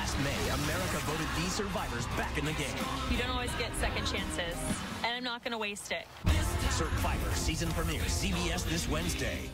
Last May, America voted these survivors back in the game. You don't always get second chances, and I'm not going to waste it. Survivor season premiere, CBS this Wednesday.